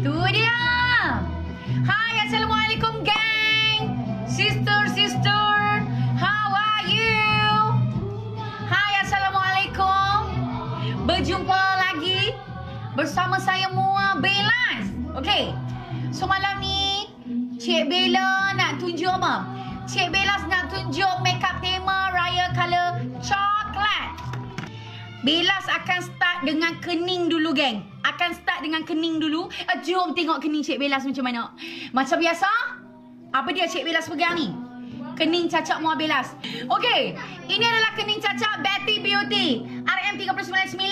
Tu dia. Hai, Assalamualaikum gang. Sister, sister. How are you? Hai, Assalamualaikum. Berjumpa lagi bersama saya Mua Belas. Okay. So malam ni Cik Bella nak tunjuk apa? Cik Bella nak tunjuk makeup tema raya color coklat. Belas akan start dengan kening dulu geng. Akan start dengan kening dulu. Uh, jom tengok kening Cik Belas macam mana. Macam biasa, apa dia Cik Belas pegang ni? Kening cacak Mua Belas. Okey, ini adalah kening cacak Betty Beauty RM399.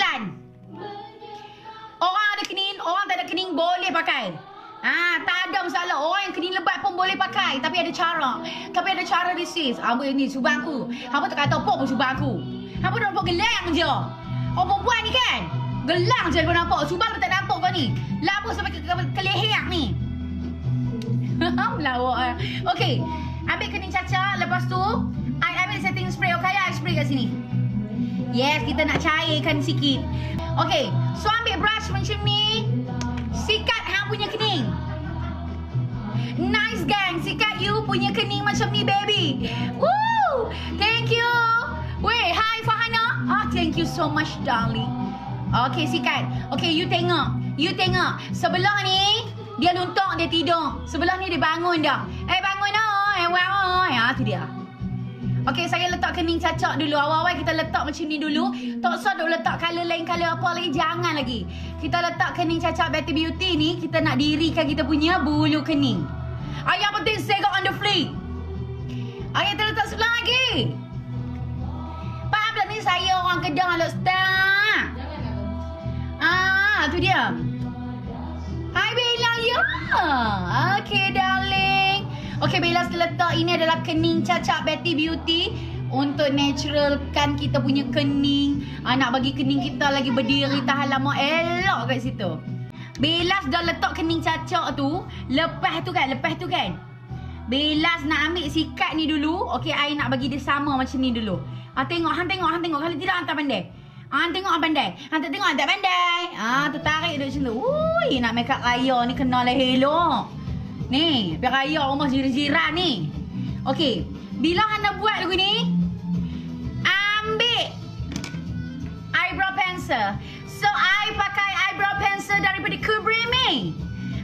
Orang ada kening, orang tak ada kening boleh pakai. Ah, tak ada masalah. Orang yang kening lebat pun boleh pakai. Tapi ada cara. Tapi ada cara di sis. Apa ni subang aku. Apa tak kata apa pun subang aku. Apa dah nampak gelang je. Orang perempuan ni kan. Gelang je kau nampak. Subang pun tak nampak kau ni. Lama sampai ke, ke, ke leher ni. Melawak lah. Okay. Ambil kening caca. Lepas tu, I ambil setting spray. Okay, I spray kat sini. Yes, kita nak cairkan sikit. Okay. So, ambil brush macam ni. Sikat hang punya kening. Nice gang. Sikat you punya kening macam ni baby. Woo! Thank you. Wait, hi Fahana. Ah, thank you so much darling. Okay, sikat. Okay, you tengok. You tengok. Sebelah ni dia luntok, dia tidur. Sebelah ni dia bangun dah. Eh, bangun dah. Eh, wow. Ya, tu dia. Okey, saya letak kening cacak dulu. Awal-awal kita letak macam ni dulu. Tak usah duk letak color lain, color apa lagi. Jangan lagi. Kita letak kening cacak Betty Beauty ni, kita nak dirikan kita punya bulu kening. Ah, yang penting segok on the fleek. Ah, kita letak sebelah lagi. Faham tak ni saya orang Kedah lah, Ustaz? Tu dia. Hai Bella, ya. Okay, darling. Okay, Bella letak ini adalah kening cacak Betty Beauty untuk naturalkan kita punya kening. Ah, nak bagi kening kita lagi berdiri tahan lama elok kat situ. Belas dah letak kening cacak tu. Lepas tu kan, lepas tu kan. Belas nak ambil sikat ni dulu. Okay, I nak bagi dia sama macam ni dulu. Ah, tengok, hang tengok, hang tengok. Kalau tidak, hang tak pandai. Ah, tengok, hang pandai. Hang tak tengok, tak pandai. Ah, tertarik dia macam tu. Ui, nak make up raya ni kena lah elok. Ni, biar raya rumah jiran-jiran ni. Okay, bila nak buat lagu ni, ambil eyebrow pencil. So, I pakai eyebrow pencil daripada Kubrimi.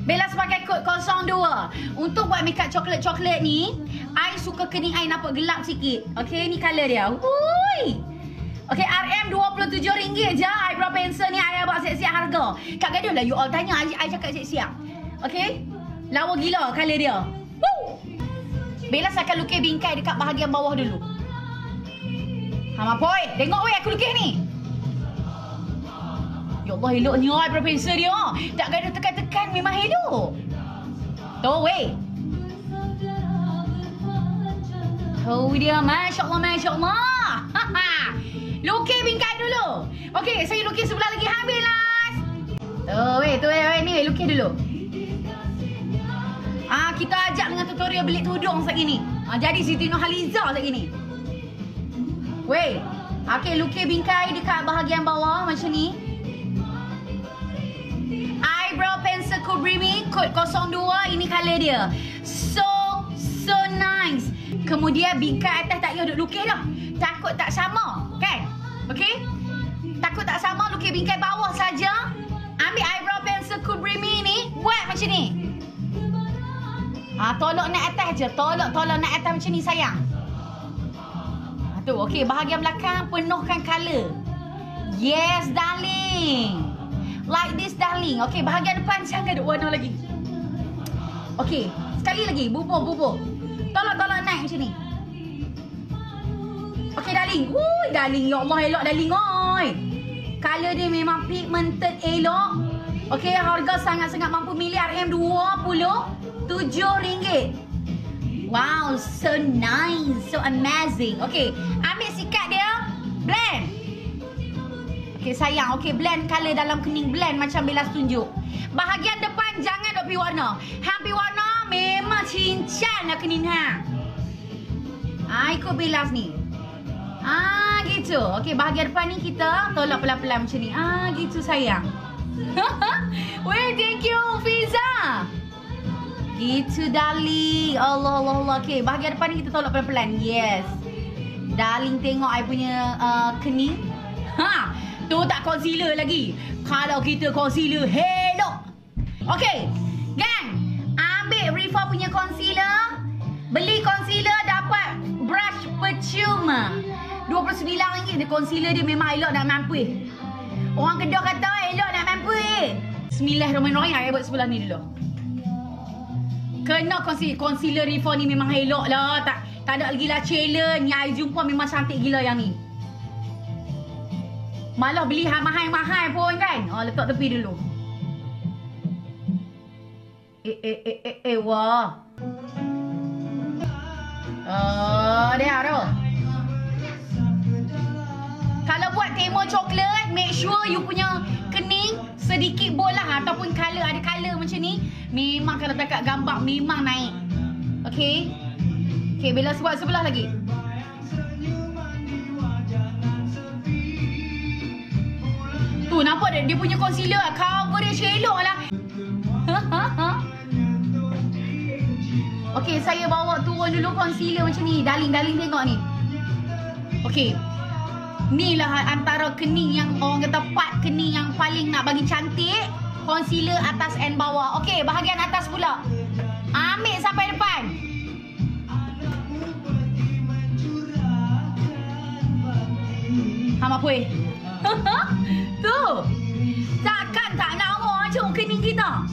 Bella pakai kod 02. Untuk buat makeup coklat-coklat ni, I suka kening I nampak gelap sikit. Okay, ni colour dia. Ui! Okay, RM RM27 je eyebrow pencil ni I buat siap-siap harga. Kak gaduh lah you all tanya I, I cakap siap-siap. Okay? Lawa gila colour dia. Woo! Bella akan lukis bingkai dekat bahagian bawah dulu. Hama boy, tengok weh aku lukis ni. Ya Allah eloknya eyebrow pencil dia. Tak gaduh tekan-tekan memang elok. Tu weh. Oh dia, Masya Allah, Masya Allah. Lukis bingkai dulu. Okey, saya lukis sebelah lagi habis lah. Oh, weh, tu weh, ni weh, lukis dulu. Ah, kita ajak dengan tutorial belik tudung sekejap ni. Ah, jadi Siti Nurhaliza sekejap ni. Weh, okey, lukis bingkai dekat bahagian bawah macam ni. Eyebrow pencil Kubrimi, kod 02, ini colour dia. So, so nice. Kemudian bingkai atas tak payah duk lukis dah. Takut tak sama? Okey? Takut tak sama lukis bingkai bawah saja. Ambil eyebrow pencil Kubrimi ni, buat macam ni. Ah, tolok naik atas je. Tolok, tolok naik atas macam ni sayang. Ah, tu, okey. Bahagian belakang penuhkan colour. Yes, darling. Like this, darling. Okey, bahagian depan jangan ada warna lagi. Okey, sekali lagi. Bubur, bubur. Tolok, tolok naik macam ni. Darling. Wuih, darling. Ya Allah, elok darling. Oi. Color dia memang pigmented elok. Okey, harga sangat-sangat mampu milih RM27. Wow, so nice. So amazing. Okey, ambil sikat dia. Blend. Okey, sayang. Okey, blend color dalam kening. Blend macam Bella tunjuk. Bahagian depan jangan pi warna. Hang warna memang cincang nak kening hang. Ah, ikut Bella ni. Ah, gitu. Okey, bahagian depan ni kita tolak pelan-pelan macam ni. Ah, gitu sayang. Weh, thank you Fiza. Gitu darling. Allah Allah Allah. Okay, bahagian depan ni kita tolak pelan-pelan. Yes. Darling tengok I punya uh, kening. Ha, tu tak concealer lagi. Kalau kita concealer, hello. Okay, gang. Ambil Rifa punya concealer. Beli concealer dapat brush percuma. RM29 dia concealer dia memang elok nak mampu. Orang Kedah kata elok nak mampu. Bismillahirrahmanirrahim. Ayah buat sebelah ni dulu. Kena concealer, concealer Rifa ni memang elok lah. Tak tak ada lagi lah challenge. Yang I jumpa memang cantik gila yang ni. Malah beli mahal-mahal pun kan. Oh, letak tepi dulu. Eh, eh, eh, eh, eh, wah. Oh, dia tu. Kalau buat tema coklat, make sure you punya kening sedikit bol lah ataupun color ada color macam ni. Memang kalau dekat gambar memang naik. Okay. Okay, Bella buat sebelah lagi. Tu nampak dia, dia punya concealer cover dia selok lah. okay, saya bawa turun dulu concealer macam ni. Darling-darling tengok ni. Okay. Ni lah antara kening yang orang kata part kening yang paling nak bagi cantik. Concealer atas and bawah. Okay, bahagian atas pula. Ambil sampai depan. Hama puai. tu. Takkan tak nak macam kening kita.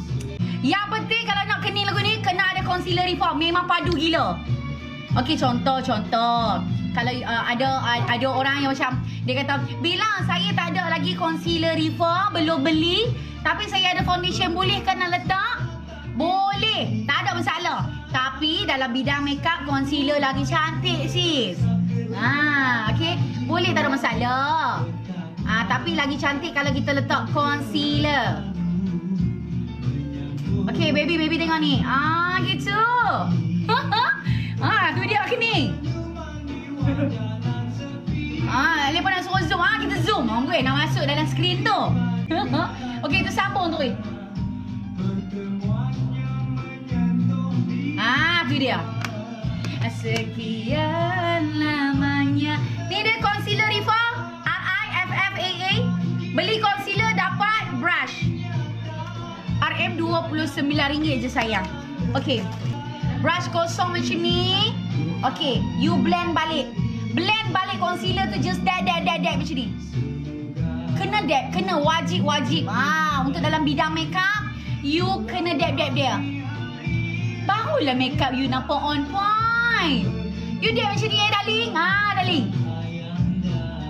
Yang penting kalau nak kening lagu ni kena ada concealer reform. Memang padu gila. Okey contoh contoh. Kalau uh, ada uh, ada orang yang macam dia kata, "Bila saya tak ada lagi concealer reform, belum beli, tapi saya ada foundation boleh nak letak?" Boleh. Tak ada masalah. Tapi dalam bidang makeup concealer lagi cantik sis. Ha, okey. Boleh tak ada masalah. Ah, tapi lagi cantik kalau kita letak concealer. Okay, baby, baby tengok ni. Ah, gitu. ah, tu dia ni. Ah, lepas nak suruh zoom. Ah, kita zoom. Ah, gue nak masuk dalam skrin tu. okay, tu sambung tu. Ah, tu dia. Sekian lamanya. Ni dia concealer Rifa. R-I-F-F-A-A. Beli concealer dapat brush. RM29 je sayang. Okay. Brush kosong macam ni. Okay. You blend balik. Balik concealer tu just dab dab dab dab macam ni. Kena dab. Kena wajib-wajib. Ah, Untuk dalam bidang makeup. You kena dab dab dia. Barulah makeup you nampak on point. You dab macam ni eh, darling. Ha, darling.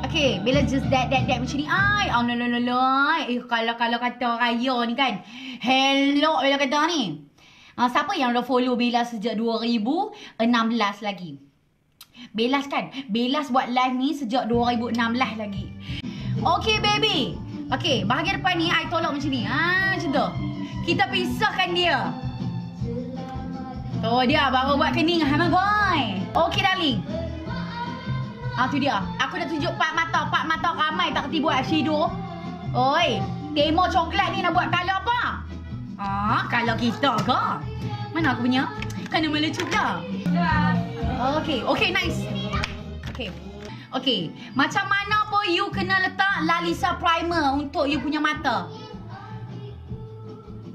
Okay, bila just that, that, that macam ni. Ay, oh, no, no, no, no. Eh, kalau, kalau kata raya ni kan. Hello, bila kata ni. Uh, siapa yang dah follow Bella sejak 2016 lagi? Belas kan? Belas buat live ni sejak 2016 lagi. Okay, baby. Okay, bahagian depan ni, I tolak macam ni. Ah, macam tu. Kita pisahkan dia. Tu dia baru buat kening Hamad boy. Okey darling. Ah tu dia. Aku dah tunjuk pak mata, pak mata ramai tak kerti buat eyeshadow. Oi, demo coklat ni nak buat color apa? Ah, kalau kita ke? Mana aku punya? Kena melecup dah. Okey, okey nice. Okey. Okey, macam mana pun you kena letak Lalisa primer untuk you punya mata.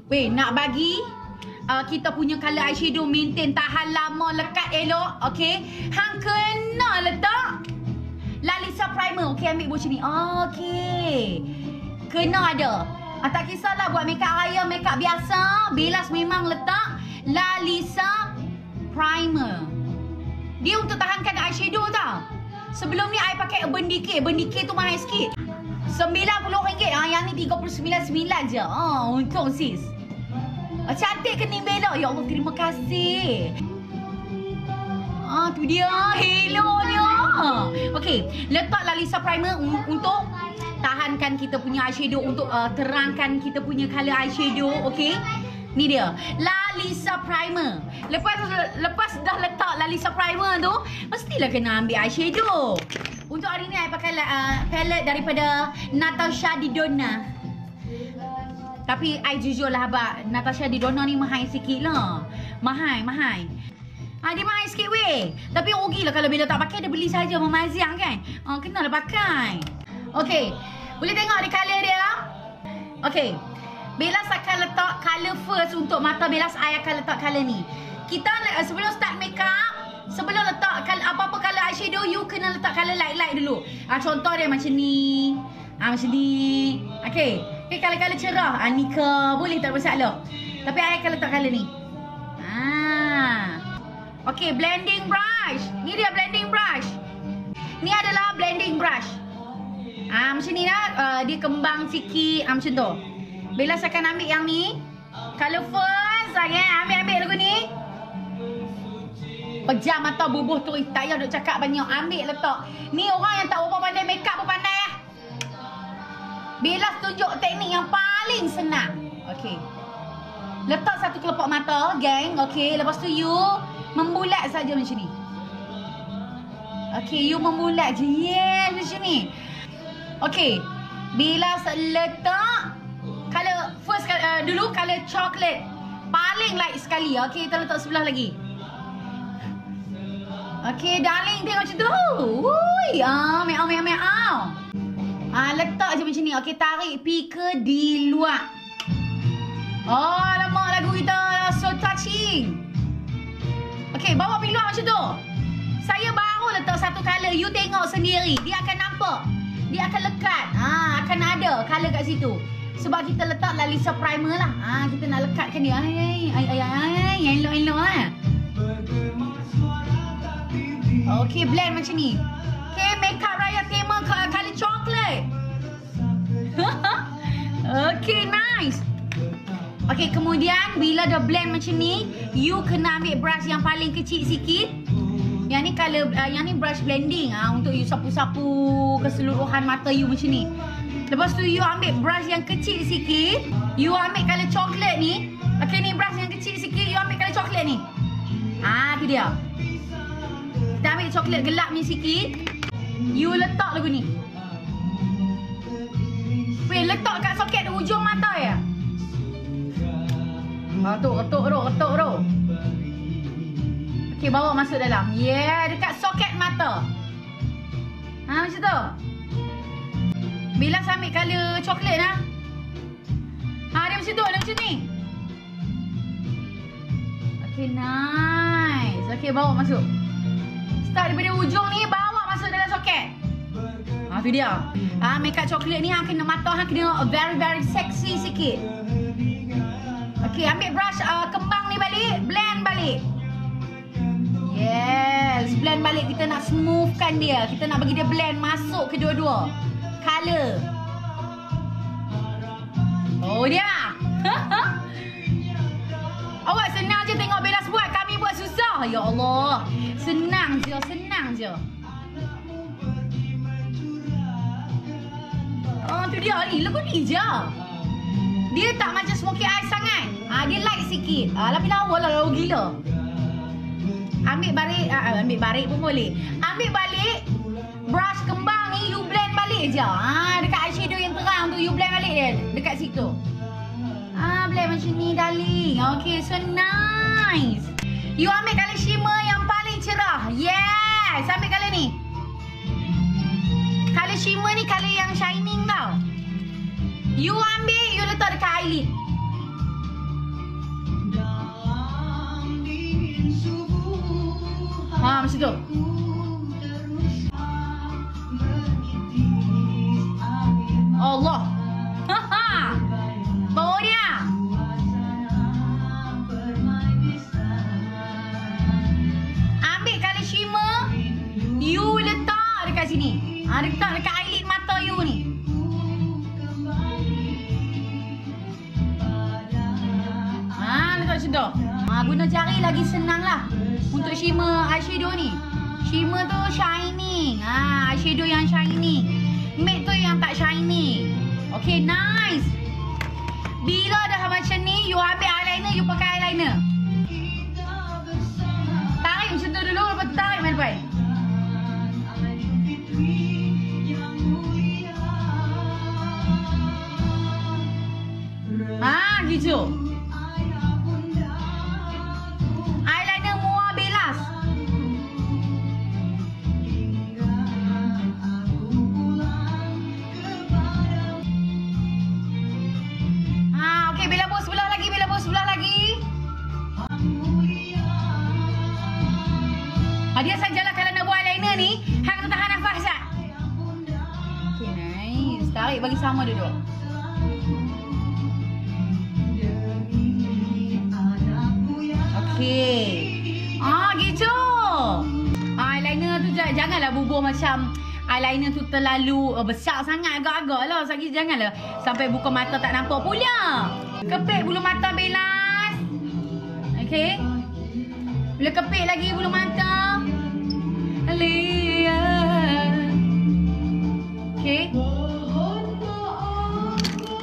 Weh, nak bagi uh, kita punya color eyeshadow maintain tahan lama lekat elok okey hang kena letak Lalisa primer. Okey ambil buat ni okey kena ada. Uh, tak kisahlah buat makeup raya makeup biasa. Belas memang letak Lalisa primer dia untuk tahankan eyeshadow tau sebelum ni I pakai Urban Decay Urban Decay tu mahal sikit RM90 ah, yang ni RM39.9 je oh, untung sis Ah, cantik ke ni Bella? Ya Allah, terima kasih. Ah, tu dia. Hello dia. Okey, letaklah Lisa primer untuk tahankan kita punya eyeshadow untuk uh, terangkan kita punya color eyeshadow, okey? Ni dia. Lalisa primer. Lepas lepas dah letak Lalisa primer tu, mestilah kena ambil eyeshadow. Untuk hari ni saya pakai uh, palette daripada Natasha Didona. Tapi I jujur lah abang Natasha di donor ni mahal sikit lah Mahal, mahal Ah dia mahal sikit weh. Tapi rugi lah kalau Bella tak pakai dia beli saja Mama Aziang kan. Ah kena lah pakai. Okey. Boleh tengok di color dia. Okey. Bella akan letak color first untuk mata Bella I akan letak color ni. Kita uh, sebelum start makeup, sebelum letak apa-apa color eyeshadow, you kena letak color light-light dulu. Ah contoh dia macam ni. Ah macam ni. Okey. Okey color-color cerah. Ah ni ke boleh tak masalah. Tapi I akan letak color ni. Okay, blending brush. Ni dia blending brush. Ni adalah blending brush. Ah, macam ni lah. Uh, dia kembang sikit. Ah, macam tu. Bella akan ambil yang ni. Color first. Okay, ambil-ambil lagu ni. Pejam mata bubuh tu. Tak payah duk cakap banyak. Ambil letak. Ni orang yang tak berapa pandai makeup pun pandai lah. Bella tunjuk teknik yang paling senang. Okay. Letak satu kelopak mata, geng. Okay, lepas tu you Membulat saja macam ni. Okay, you membulat je. Yes, macam ni. Okay. Bila letak uh, dulu color coklat paling light sekali. Okay, kita letak sebelah lagi. Okay, darling tengok macam tu. Ui, ah, meow meow meow. Ah, letak je macam ni. Okay, tarik pi ke di luar. Oh, lama lagu kita so touching. Okay, bawa pergi luar macam tu. Saya baru letak satu color. You tengok sendiri. Dia akan nampak. Dia akan lekat. Ha, akan ada color kat situ. Sebab kita letak lah Lisa Primer lah. Ha, kita nak lekatkan dia. Ay, ay, ay, ay, elok, elok lah. Okay, blend macam ni. Okay, makeup raya tema color coklat. okay, nice. Okey, kemudian bila dah blend macam ni, you kena ambil brush yang paling kecil sikit. Yang ni color uh, yang ni brush blending ah uh, untuk you sapu-sapu keseluruhan mata you macam ni. Lepas tu you ambil brush yang kecil sikit, you ambil color coklat ni. Okey ni brush yang kecil sikit, you ambil color coklat ni. Ah, tu dia. Kita ambil coklat gelap ni sikit. You letak lagu ni. Weh, letak kat soket hujung mata ya. Retuk, retuk, retuk, retuk, retuk. Okey, bawa masuk dalam. Yeah, dekat soket mata. Ha, macam tu. Bila sambil color coklat lah. Ha, dia macam tu, dia macam ni. Okey, nice. Okey, bawa masuk. Start daripada ujung ni, bawa masuk dalam soket. Ha, tu dia. Ha, makeup coklat ni, ha, kena mata, ha, kena very, very sexy sikit. Okey, ambil brush uh, kembang ni balik, blend balik. Yes, blend balik kita nak smoothkan dia. Kita nak bagi dia blend masuk kedua-dua. Color. Oh dia. Awak senang je tengok Belas buat, kami buat susah. Ya Allah. Senang je, senang je. Oh, tu dia ni. Lagu ni je. Dia tak macam smoky eye sangat. Ha, dia light sikit. Ha, tapi lawa lah, lawa gila. Ambil balik, ha, ambil balik pun boleh. Ambil balik, brush kembang ni, you blend balik je. Ha, dekat eyeshadow yang terang tu, you blend balik je. Dekat situ. Ha, blend macam ni, darling. Okay, so nice. You ambil colour shimmer yang paling cerah. Yes, ambil colour ni. Colour shimmer ni colour yang shining tau. You ambil, you letak dekat eyelid. Ha, macam tu. Shining. Okay, dia sajalah kalau nak buat eyeliner ni, hang kena tahan nafas tak? Okay, nice. Tarik bagi sama duduk. Okay. Ah, gitu. Ah, eyeliner tu janganlah bubur macam eyeliner tu terlalu uh, besar sangat agak-agak lah. Sagi janganlah sampai buka mata tak nampak pula. Kepit bulu mata belas. Okay. Bila kepit lagi bulu mata.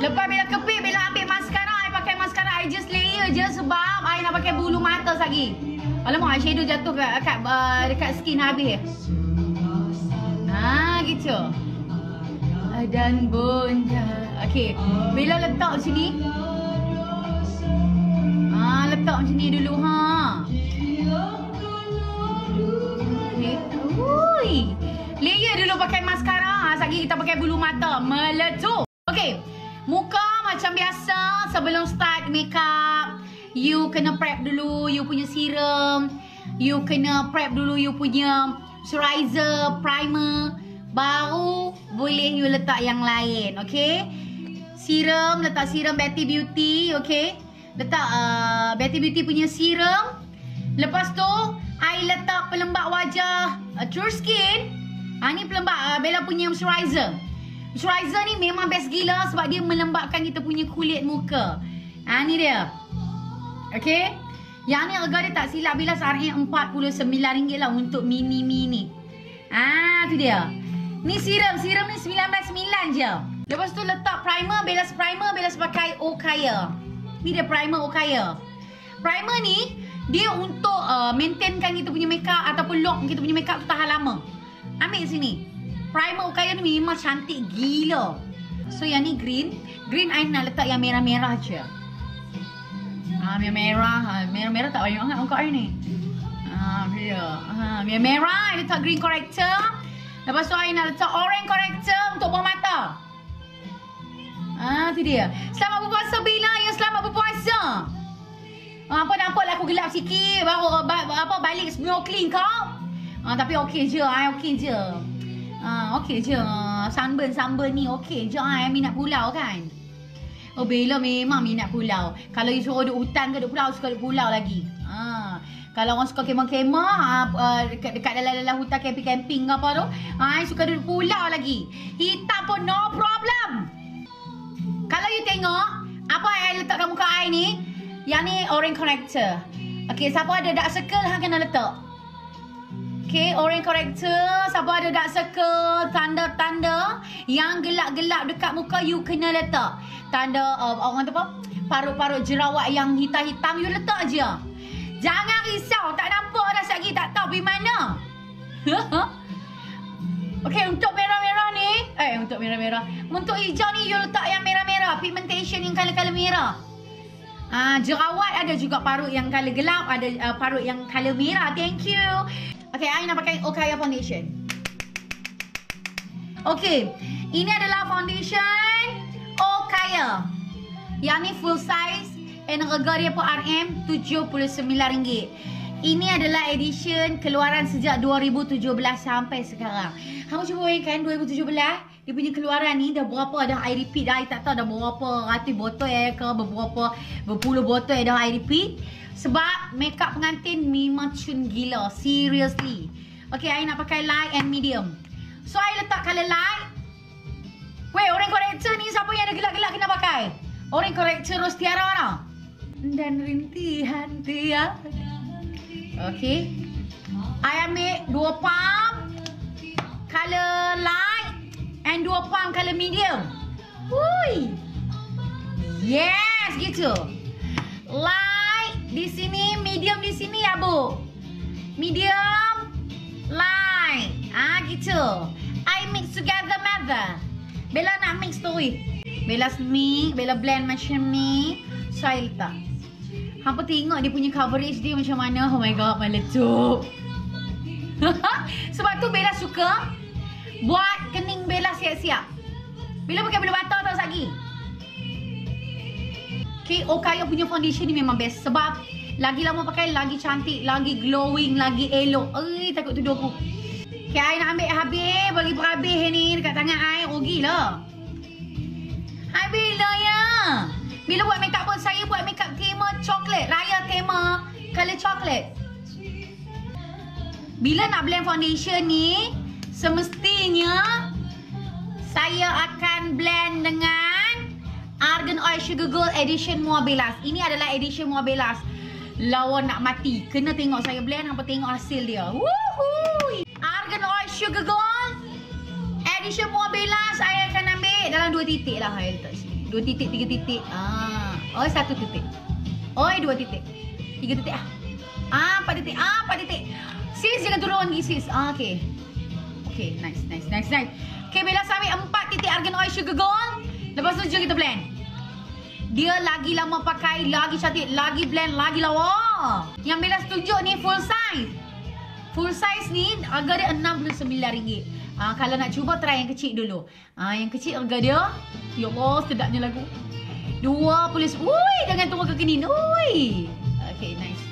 Lepas bila kepit, bila ambil maskara, I pakai maskara, I just layer je sebab I nak pakai bulu mata lagi. Alamak, eyeshadow jatuh kat, kat, uh, dekat skin habis. Ha, gitu. Dan bunda. Okay, bila letak sini. Ah, letak macam ni dulu ha. Ui. Layer dulu pakai maskara. Ha, Sekejap kita pakai bulu mata. Meletup. Okay. Muka macam biasa sebelum start makeup. You kena prep dulu you punya serum. You kena prep dulu you punya moisturizer, primer. Baru boleh you letak yang lain. Okay. Serum, letak serum Betty Beauty. Okay. Letak uh, Betty Beauty punya serum. Lepas tu, I letak pelembap wajah uh, True Skin. Ha, ni pelembap uh, Bella punya moisturizer. Moisturizer ni memang best gila sebab dia melembapkan kita punya kulit muka. Ha, ni dia. Okay. Yang ni harga dia tak silap bila RM49 lah untuk mini-mini. Ah, tu dia. Ni serum, serum ni 99 je. Lepas tu letak primer, Bella's primer, Bella's pakai Okaya. Ni dia primer Okaya. Primer ni dia untuk uh, maintainkan kita punya makeup ataupun lock kita punya makeup tu tahan lama. Ambil sini. Primer Okaya ni memang cantik gila. So yang ni green. Green I nak letak yang merah-merah je. Ah, merah-merah. Ha, merah-merah tak banyak sangat muka I ni. Ah, dia. Ha, merah-merah I letak green corrector. Lepas tu I nak letak orange corrector untuk bawah mata. Ah, tu dia. Selamat berpuasa Bila ya selamat berpuasa. Ah, apa nampaklah aku gelap sikit baru ba, apa balik snorkeling kau. Ah, tapi okey je, I okey je. Ah, okey je. Sunburn sunburn ni okey je. I minat pulau kan. Oh Bella memang minat pulau. Kalau you suruh duduk hutan ke duduk pulau, suka duduk pulau lagi. Ha. Kalau orang suka kemah-kemah uh, dekat, dekat dalam-dalam hutan camping-camping ke apa tu, ha, I suka duduk pulau lagi. Hitam pun no problem. Kalau you tengok, apa yang letak kat muka I ni, yang ni orange corrector. Okay, siapa ada dark circle, hang kena letak. Okay, orange corrector. Siapa ada dark circle, tanda-tanda yang gelap-gelap dekat muka, you kena letak. Tanda uh, orang tu apa? Parut-parut jerawat yang hitam-hitam, you letak je. Jangan risau, tak nampak dah sekejap tak tahu pergi mana. okay, untuk merah-merah ni, eh untuk merah-merah. Untuk hijau ni, you letak yang merah-merah. Pigmentation yang color-color merah. Ah, jerawat ada juga parut yang color gelap, ada uh, parut yang color merah. Thank you. Okay, I nak pakai Okaya foundation. Okay, ini adalah foundation Okaya. Yang ni full size and harga dia per RM RM79. Ini adalah edition keluaran sejak 2017 sampai sekarang. Kamu cuba bayangkan 2017 dia punya keluaran ni dah berapa dah I repeat dah I tak tahu dah berapa ratus botol ya ke berapa berpuluh botol ya dah I repeat sebab makeup pengantin memang cun gila seriously. Okay, I nak pakai light and medium. So I letak color light. Weh, orang corrector ni siapa yang ada gelap-gelap kena pakai? Orang corrector Ros Tiara mana? Dan rintihan tiada. Okay. I ambil dua pump color dua pump color medium. Hui. Yes, gitu. Light di sini, medium di sini ya, Bu. Medium, light. Ah, gitu. I mix together, mother. Bella nak mix tu, weh. Bella mix, Bella blend macam ni. I letak Hampa tengok dia punya coverage dia macam mana Oh my god meletup Sebab tu Bella suka Buat kening Bella siap-siap. Bila pakai bulu bata tau lagi Okay, Okayo punya foundation ni memang best Sebab lagi lama pakai lagi cantik Lagi glowing, lagi elok. Eh, takut tuduh aku. Okay, I nak ambil habis Bagi berhabis ni dekat tangan I Rugilah Hai Bila ya. Bila buat makeup pun Saya buat makeup tema coklat Raya tema Color coklat. Bila nak blend foundation ni Semestinya Saya akan blend dengan Argan Oil Sugar Gold Edition Moabelas Ini adalah edition Moabelas Lawa nak mati. Kena tengok saya blend Hampa tengok hasil dia. Woohoo! Argan Oil Sugar Gold Edition Moabelas Saya akan ambil dalam dua titik lah. Saya letak sini. Dua titik, tiga titik. Ah. Oh, satu titik. Oh, dua titik. Tiga titik ah. Ah, empat titik. Ah, empat titik. Sis, jangan turun lagi sis. Ah, Okay Okay, nice, nice, nice, nice. Okay, Bella saya ambil empat titik Argan Oil Sugar Gold Lepas tu jom kita blend. Dia lagi lama pakai Lagi cantik Lagi blend Lagi lawa. Yang Bella tunjuk ni full size. Full size ni Harga dia RM69 Ah, Kalau nak cuba try yang kecil dulu. Ah, Yang kecil harga dia Ya Allah sedapnya lagu. Dua polis Ui Jangan tunggu ke kini Ui. Okay nice.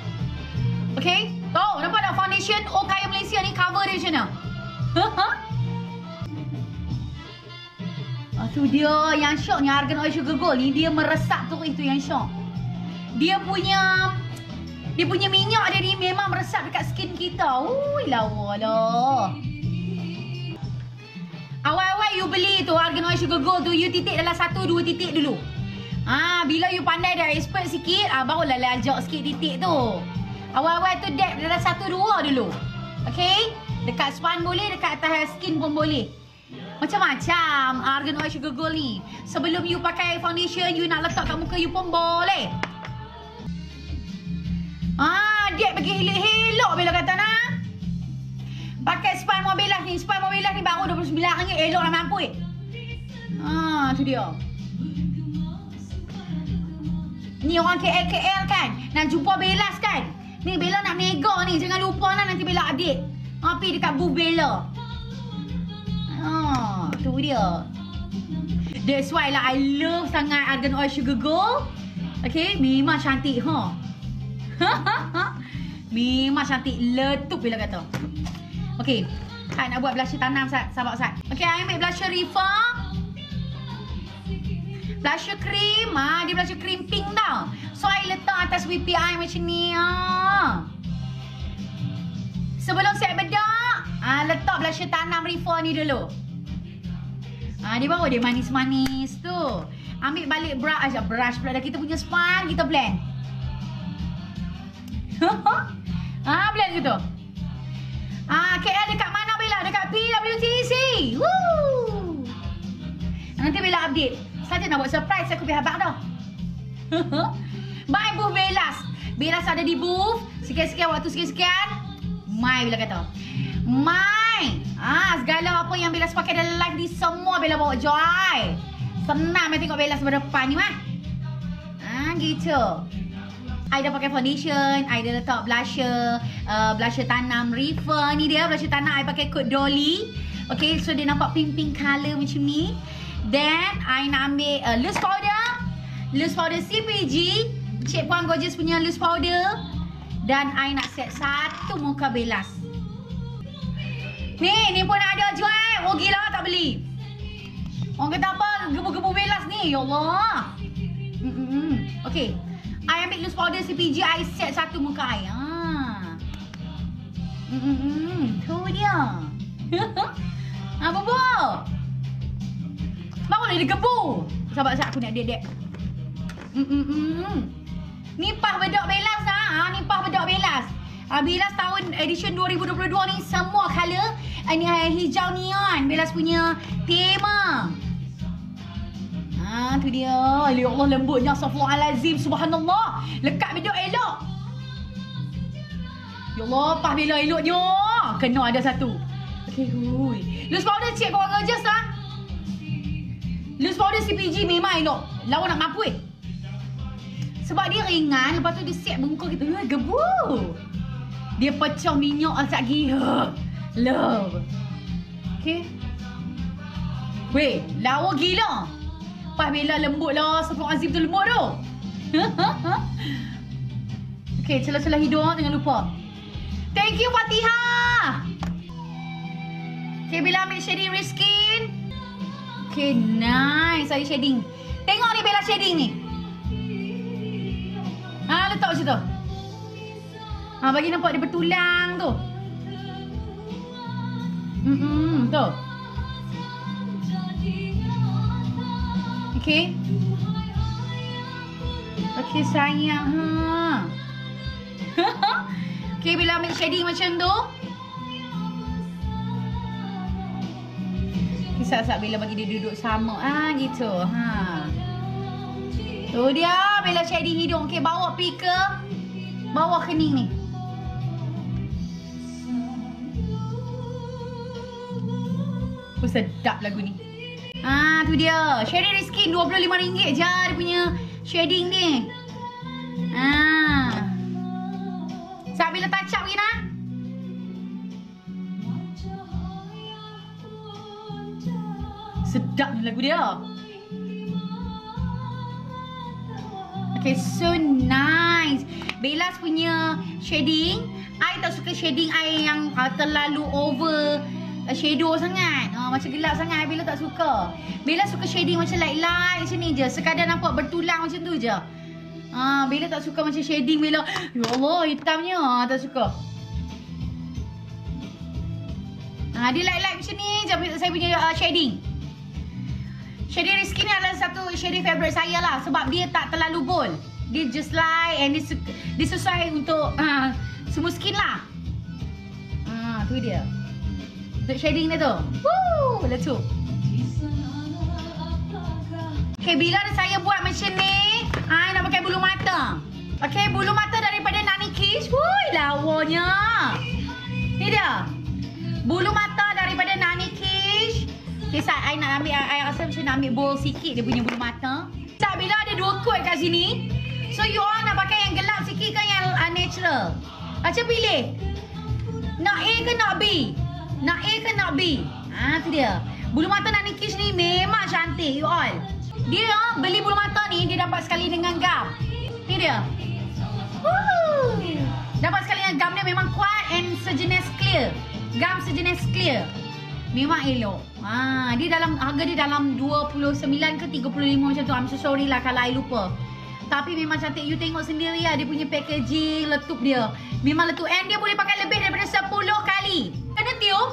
Okay Tahu nampak tak? Foundation Oh kaya Malaysia ni cover dia macam mana Ah, tu dia yang syoknya Argan Oil Sugar Gold ni dia meresap tu itu yang syok. Dia punya dia punya minyak dia ni memang meresap dekat skin kita. Ui lawa lah. Awal-awal you beli tu Argan Oil Sugar Gold tu you titik dalam satu dua titik dulu. Ah, bila you pandai dah expert sikit, ah barulah lajak sikit titik tu. Awal-awal tu dab dalam satu dua dulu. Okay? Dekat span boleh, dekat atas skin pun boleh. Macam-macam Argan Oil Sugar Gold ni. Sebelum you pakai foundation You nak letak kat muka you pun boleh. Ah, dia bagi helok-helok Bila kata nak. Pakai span mobilah ni Span mobilah ni baru RM29 Elok lah mampu eh Ah, tu dia. Ni orang KL-KL kan? Nak jumpa Belas kan? Ni Bella nak mega ni Jangan lupa lah nanti Bella update Api dekat booth Bella Ha, tu dia. That's why lah I love sangat Argan Oil Sugar Gold. Okay, memang cantik ha. memang cantik letup bila kata. Okay, Hai nak buat blusher tanam sat, sahabat sat. Okay, I ambil blusher Rifa. Blusher cream, ha, dia blusher cream pink tau. So, I letak atas whippy eye macam ni. Ha. Sebelum saya bedak, ah letak blusher tanam Rifa ni dulu. Ah dia baru dia manis-manis tu. Ambil balik brush aja brush pula dah kita punya span kita blend. ah blend gitu. Ah KL dekat mana Bella? Dekat PWTC. Woo! Nanti Bella update. Saja nak buat surprise aku pergi habaq dah. Bye booth Bellas. Bellas ada di booth. Sekian-sekian waktu sekian-sekian. Mai Bella kata. Mai. Ah, segala apa yang Bella pakai dalam live ni semua Bella bawa joy. Senang main tengok Bella sebelah depan ni mah. Ah, gitu. I dah pakai foundation, I dah letak blusher, uh, blusher tanam River ni dia, blusher tanam I pakai kod Dolly. Okay, so dia nampak pink-pink color macam ni. Then, I nak ambil uh, loose powder. Loose powder CPG. Cik Puan Gorgeous punya loose powder. Dan I nak set satu muka belas. Ni, ni pun ada jual. Rugilah tak beli. Orang kata apa? Gebu-gebu belas ni. Ya Allah. Mm-mm. Okay. I ambil loose powder CPG. I set satu muka I. Ha. Mm-mm. Tu dia. Apa bu? Barulah dia gebu. Sahabat saya aku nak dedek. Mm-mm. Pah bedak belas lah. Ha, ni pah bedak belas. Ha, belas tahun edition 2022 ni semua color. Ini uh, hijau neon. Belas punya tema. Ha, tu dia. Ya Allah lembutnya. Astaghfirullahalazim. Subhanallah. Lekat bedak elok. Ya Allah, pah bela eloknya. Kena ada satu. Okay, hui. Loose powder cik kau orang just lah. Loose powder CPG memang elok. Lawa nak mampu eh. Sebab dia ringan Lepas tu dia siap bengkok kita uh, Gebu. Dia pecah minyak asap uh, Love. Okay Weh Lawa gila. Pas Bella lembut lah Sebab Azim tu lembut tu. Okay celah-celah hidung Jangan lupa. Thank you Fatihah Okay Bella ambil shading reskin Okay nice. Saya shading. Tengok ni Bella shading ni Ha letak macam tu. Ha bagi nampak dia bertulang tu. Hmm, -mm tu Okay Okay sayang ha. okay bila ambil shading macam tu. Kisah-kisah bila bagi dia duduk sama ah gitu ha. Tu dia bila shading hidung Okay bawa pi ke Bawah kening ni Oh, sedap lagu ni Ah tu dia. Shading Rizky RM25 je dia punya shading ni. Ah. Sat bila touch up Gina? Sedap ni lagu dia. Okay, so nice. Bella's punya shading. I tak suka shading I yang uh, terlalu over uh, shadow sangat. Uh, macam gelap sangat. Bella tak suka. Bella suka shading macam light-light macam ni je. Sekadar nampak bertulang macam tu je. Uh, Bella tak suka macam shading Bella. Ya Allah, hitamnya. Uh, tak suka. Uh, dia light-light macam ni je saya punya uh, shading. Shading Rizky ni adalah satu shading favourite saya lah. Sebab dia tak terlalu bold. Dia just light and dia, dia sesuai untuk uh, semua skin lah. Ah, uh, tu dia. Untuk shading dia tu. Woo, letup. Okay, bila saya buat macam ni, I nak pakai bulu mata. Okay, bulu mata daripada Nani Kish. Wuih, lawanya. Ni dia. Bulu mata. Okay, saat I nak ambil, I, I rasa macam nak ambil bowl sikit dia punya bulu mata. Saat bila ada dua kod kat sini. So, you all nak pakai yang gelap sikit kan yang uh, natural. Macam pilih. Nak A ke nak B? Nak A ke nak B? Ha, tu dia. Bulu mata Nani Kish ni memang cantik, you all. Dia beli bulu mata ni, dia dapat sekali dengan gam. Ni dia. Woo! Dapat sekali dengan gam dia memang kuat and sejenis clear. Gam sejenis clear. Memang elok. Ha, dia dalam harga dia dalam 29 ke 35 macam tu. I'm so sorry lah kalau I lupa. Tapi memang cantik. You tengok sendiri lah dia punya packaging, letup dia. Memang letup. And dia boleh pakai lebih daripada 10 kali. Kena tiup.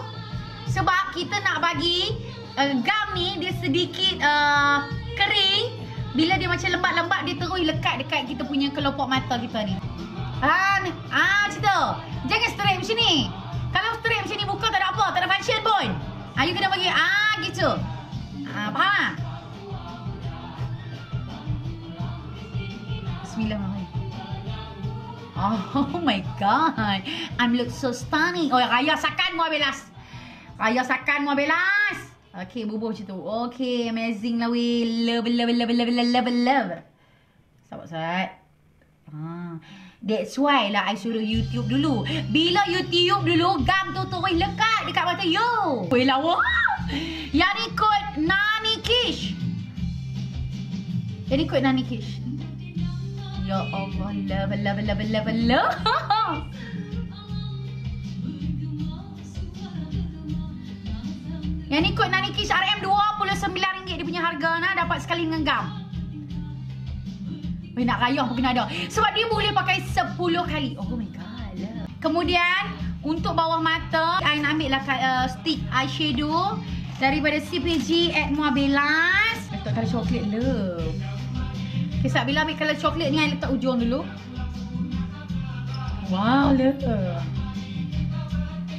Sebab kita nak bagi uh, gam ni dia sedikit uh, kering. Bila dia macam lembat-lembat dia terus lekat dekat kita punya kelopak mata kita ni. Ah, ah tu. Jangan straight macam ni. Kalau straight macam ni buka tak ada apa, tak ada function Ah, you kena bagi ah gitu. Ah, faham tak? Bismillahirrahmanirrahim. Oh my god. I'm look so stunning. Oh, raya sakan mu Belas. Raya sakan mu Belas. Okay, bubuh macam tu. Okay, amazing lah weh. Love, love, love, love, love, love, love. Sabar, Sat. Ah. That's why lah I suruh YouTube dulu. Bila YouTube dulu, gam tu tu lekat dekat mata you. Weh lawa. Yang kod Nani Kish. Yang kod Nani Kish. Ya Allah, love, love, love, love, love. Yang kod Nani Kish RM RM29 dia punya harga nah dapat sekali dengan gam. Weh nak rayah pun kena ada. Sebab dia boleh pakai 10 kali. Oh my god. Kemudian untuk bawah mata, I nak ambil lah uh, stick eyeshadow daripada CPG at Muabelas. Letak colour coklat love. Okay, saat bila ambil colour coklat ni, I letak ujung dulu. Wow, love.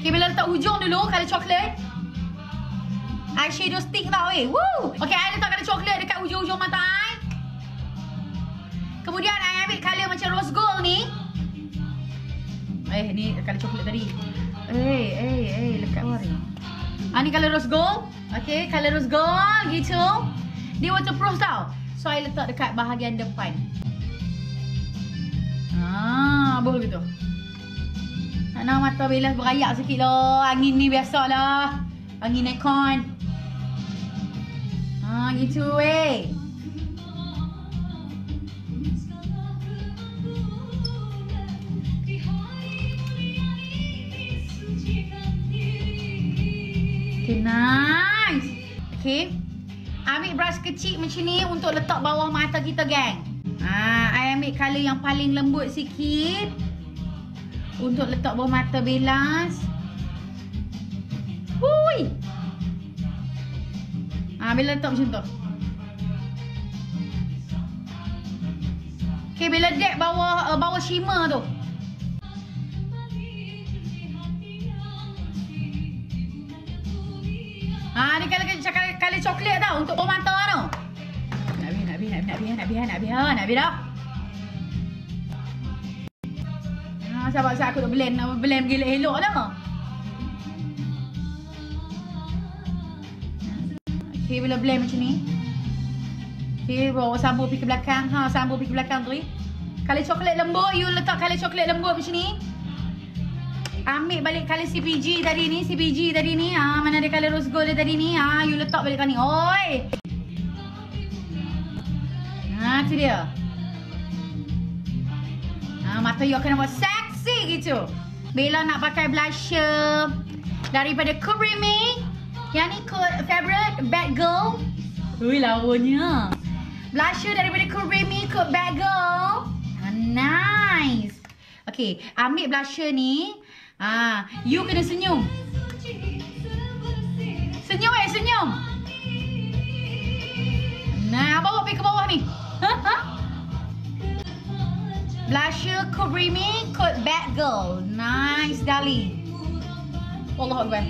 Okay, bila letak ujung dulu, colour coklat. Eyeshadow stick tau eh. Woo! Okay, I letak colour coklat dekat ujung-ujung mata I. Kemudian I ambil colour macam rose gold ni. Eh, ni colour coklat tadi. Eh, eh, eh, lekat luar ni. Ah, ni colour rose gold. Okay, colour rose gold gitu. Dia waterproof tau. So, I letak dekat bahagian depan. Ha, boleh gitu. Nak mata Bella berayak sikit lah. Angin ni biasalah. Angin nekon. Ha, gitu weh. Okay, nice. Okay. Ambil brush kecil macam ni untuk letak bawah mata kita, gang. Ha, I ambil colour yang paling lembut sikit. Untuk letak bawah mata Belas. Hui. Ha, Bella letak macam tu. Okay, Bella dek bawah uh, bawah shimmer tu. Ha, ni kali kali coklat tau untuk bawah mata tu. Nak biar, nak biar, nak biar, nak biar, nak biar, nak biar dah. Ha, sahabat saya aku nak blend, nak blend gila elok dah. Okay, bila blend macam ni. Okay, bawa sambung pergi ke belakang. Ha, sambung pergi ke belakang tu. Kali coklat lembut, you letak kali coklat lembut macam ni. Ambil balik color CPG tadi ni, CPG tadi ni. Ha, mana ada color rose gold dia tadi ni. Ha, you letak balik ni. Oi. Ha, tu dia. Ha, mata you akan nampak seksi gitu. Bella nak pakai blusher daripada Kurimi. Yang ni favorite Bad Girl. Ui, lawanya. Blusher daripada Kurimi code Bad Girl. Ha, nice. Okay, ambil blusher ni. Ah, you kena senyum. Senyum eh, senyum. Nah, bawa pergi ke bawah ni. Blusher Kurimi Code Bad Girl. Nice, darling. Allah Akbar.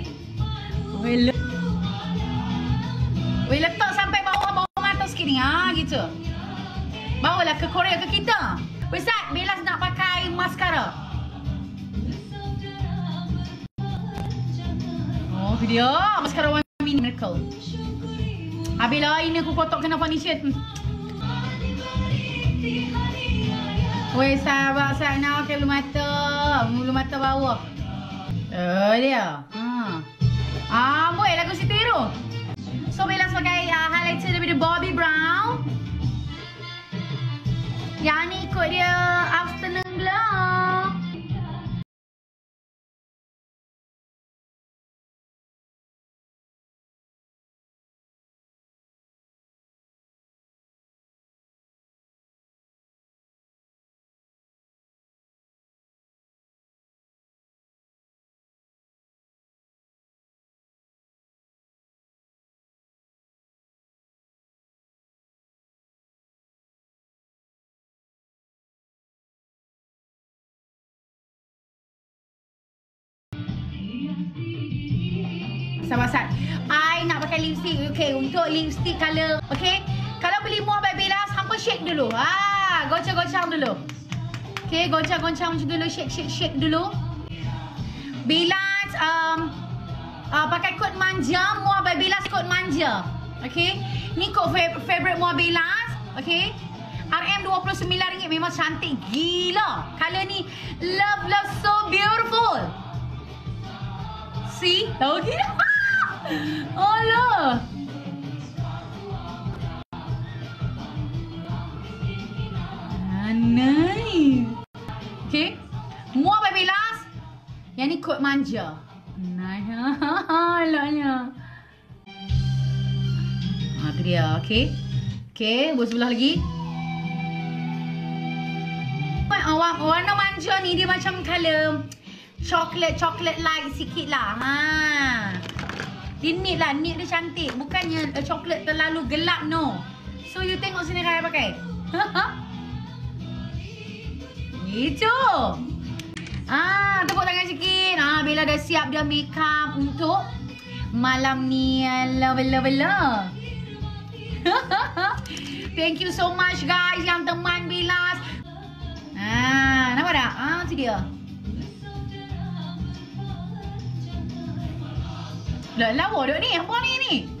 Weh, le- Weh, letak sampai bawah bawah mata sikit ni. Ha, gitu. Bawalah ke Korea ke kita. Sat, Belas nak pakai maskara. Oh, dia. Mascara One Miracle. Habislah ini aku kotak kena foundation. Weh, sahabat saya nak pakai bulu mata. Bulu mata bawah. Oh, dia. Ha. Ah, boleh lagu si Tiru. So, Bella sebagai uh, highlighter daripada Bobby Brown. Yang ni ikut dia Afternoon Glow. Sabar-sabar. I nak pakai lipstick. Okay, untuk lipstick color. Okay. Kalau beli muah by Bella, hampa shake dulu. Ah, goncang-goncang dulu. Okay, goncang-goncang macam dulu. Shake, shake, shake dulu. Bella um, uh, pakai kod manja. Muah by Bella kod manja. Okay. Ni kod fa- favorite muah Bella. Okay. RM29 memang cantik gila. Color ni love love so beautiful. See? Tahu tidak? Alah. Ah, nice. Okay. Muah baby last. Yang ni kod manja. Nice. Alahnya. Ha, tu dia. Okay. Okay. Buat sebelah lagi. Warna, warna manja ni dia macam colour coklat coklat light sikit lah. Ha. Dia neat lah, neat dia cantik. Bukannya uh, coklat terlalu gelap no. So you tengok sini Raya pakai. Itu. Ah, tepuk tangan sikit. Ah, Bella dah siap dah make up untuk malam ni. Love, love, love. Thank you so much guys yang teman Bella. Ah, nampak tak? Ah, tu dia. Lah lawa dok ni, hampa ni ni.